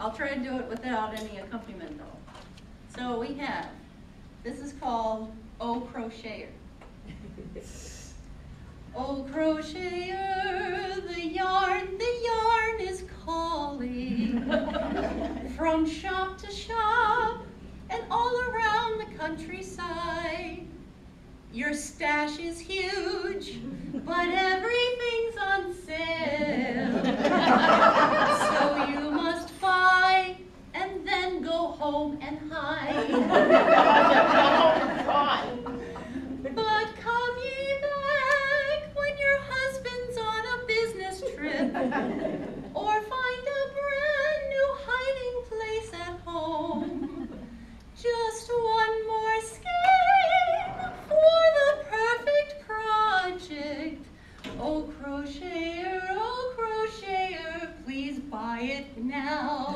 I'll try to do it without any accompaniment though. So we have, this is called O Crocheter. Oh crocheter, the yarn, the yarn is calling from shop to shop and all around the countryside. Your stash is huge, and then go home and hide. Oh, but come ye back when your husband's on a business trip or find a brand new hiding place at home. Just one more skein for the perfect project. Oh crocheter, não.